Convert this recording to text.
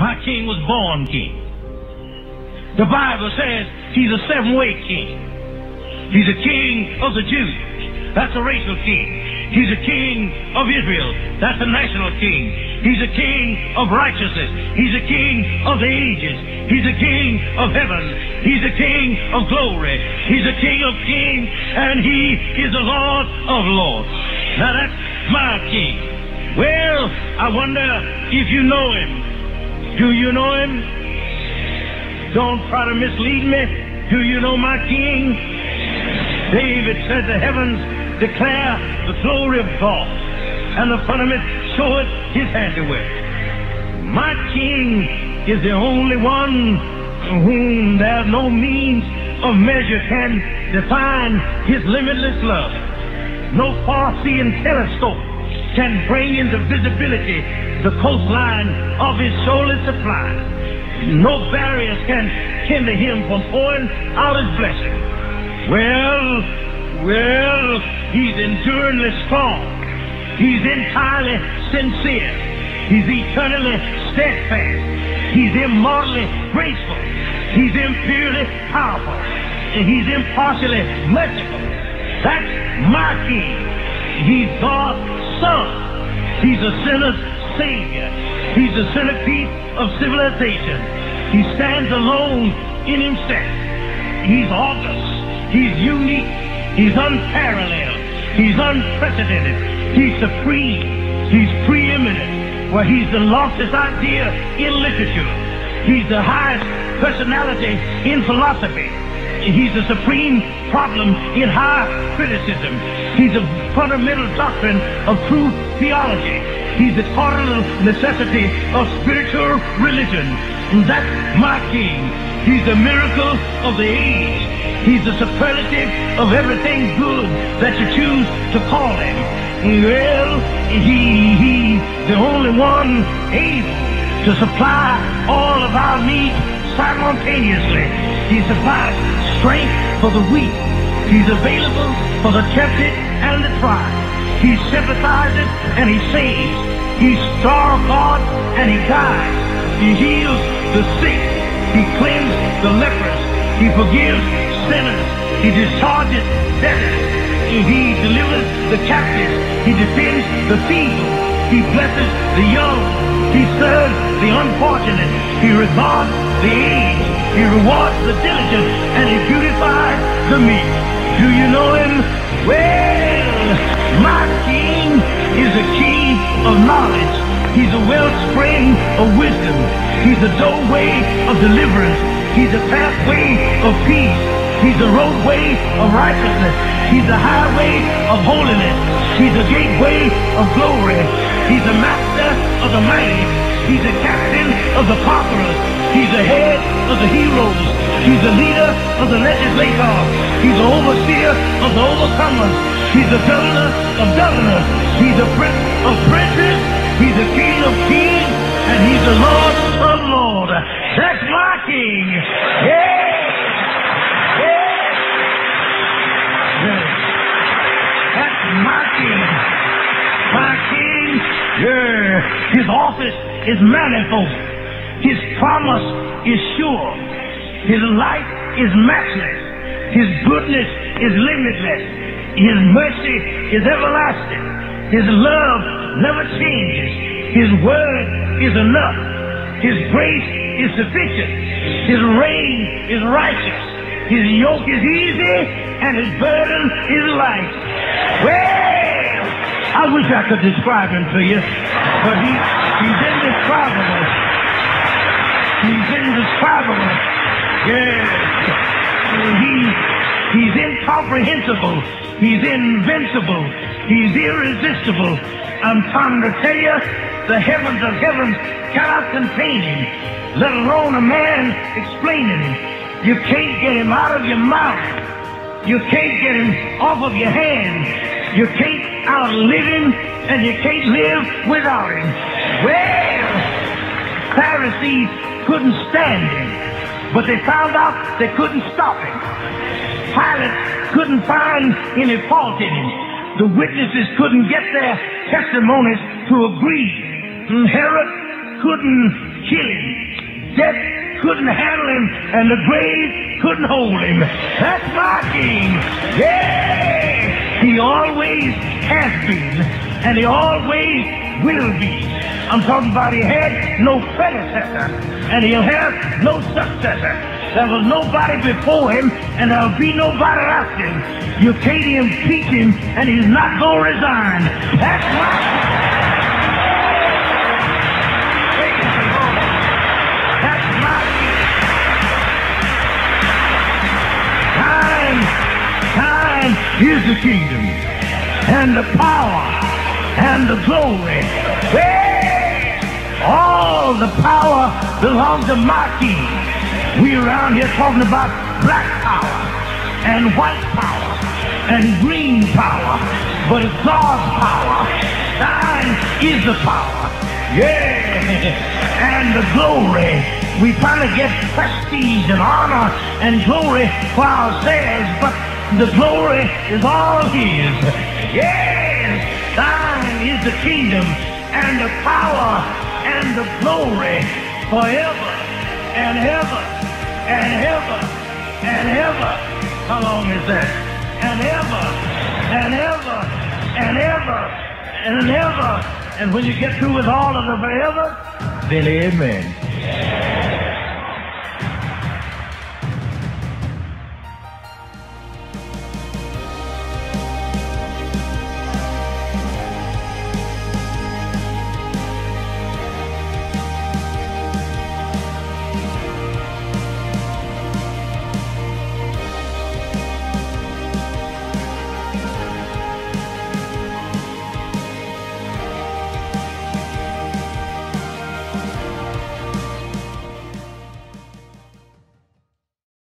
My king was born king. The Bible says he's a seven-way king. He's a king of the Jews. That's a racial king. He's a king of Israel. That's a national king. He's a king of righteousness. He's a king of the ages. He's a king of heaven. He's a king of glory. He's a king of kings. And he is the Lord of lords. Now that's my king. Well, I wonder if you know him. Do you know him? Don't try to mislead me. Do you know my king? David said the heavens declare the glory of God, and the firmament showeth his handiwork. My king is the only one whom there's no means of measure can define his limitless love. No far-seeing telescope can bring into visibility the coastline of his shoulder supply. No barriers can hinder him from pouring out his blessing. Well, well, he's enduringly strong. He's entirely sincere. He's eternally steadfast. He's immortally graceful. He's imperially powerful. And he's impartially merciful. That's my king. He's God's son. He's a sinner's savior. He's the centerpiece of civilization. He stands alone in himself. He's august. He's unique. He's unparalleled. He's unprecedented. He's supreme. He's preeminent. Well, he's the loftiest idea in literature. He's the highest personality in philosophy. He's the supreme problem in high criticism. He's a fundamental doctrine of true theology. He's the cardinal necessity of spiritual religion. And that's my king. He's the miracle of the age. He's the superlative of everything good that you choose to call him. Well, he, he's the only one able to supply all of our needs simultaneously. He supplies strength for the weak. He's available for the tempted and the tried. He sympathizes and he saves. He's star of God and he guides. He heals the sick. He cleans the lepers. He forgives sinners. He discharges debtors. He delivers the captives. He defends the feeble. He blesses the young. He serves the unfortunate. He regards the aged. He rewards the diligent. And he beautifies the meek. Do you know him? Well, my king is a key of knowledge. He's a wellspring of wisdom. He's a doorway of deliverance. He's a pathway of peace. He's a roadway of righteousness. He's a highway of holiness. He's a gateway of glory. He's a master of the mighty. He's a captain of the conquerors. He's the head the heroes. He's the leader of the legislators. He's the overseer of the overcomers. He's the governor of governors. He's the prince of princes. He's the king of kings. And he's the lord of lords. That's my king. Yeah. My king. My king. Yeah. His office is manifold. His promise is sure. His light is matchless. His goodness is limitless. His mercy is everlasting. His love never changes. His word is enough. His grace is sufficient. His reign is righteous. His yoke is easy and his burden is light. Well, I wish I could describe him to you, but he, he's indescribable. He's indescribable. Yes. He, he's incomprehensible. He's invincible. He's irresistible. I'm trying to tell you, the heavens of heavens cannot contain him, let alone a man explaining him. You can't get him out of your mouth. You can't get him off of your hand. You can't outlive him, and you can't live without him. Well, Pharisees couldn't stand him, but they found out they couldn't stop him. Pilate couldn't find any fault in him. The witnesses couldn't get their testimonies to agree. And Herod couldn't kill him. Death couldn't handle him, and the grave couldn't hold him. That's my king. Yeah! He always has been, and he always will be. I'm talking about he had no predecessor, and he'll have no successor. There was nobody before him, and there'll be nobody after him. You can't impeach him, and he's not going to resign. That's my Time, is the kingdom, and the power, and the glory. Yeah! All the power belongs to my king. We around here talking about black power, and white power, and green power, but it's God's power. Thine is the power. Yeah! And the glory. We finally get prestige and honor and glory for ourselves, but the glory is all His. Yes! Thine is the kingdom and the power and the glory forever and ever and ever and ever. How long is that? And ever and ever and ever and ever. And when you get through with all of the forever, then amen.